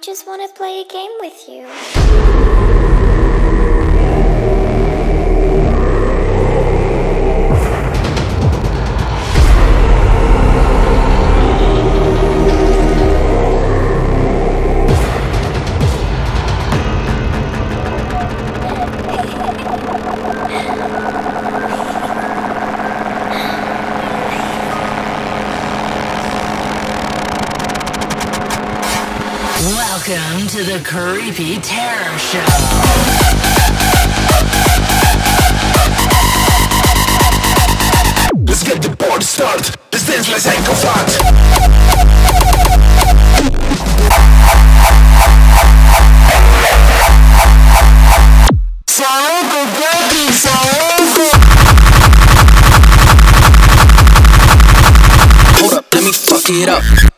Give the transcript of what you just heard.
just want to play a game with you. Welcome to the Creepy Terror Show. Let's get the party started. Let's dance, let's ain't fat. Saoko. Hold up, let me fuck it up.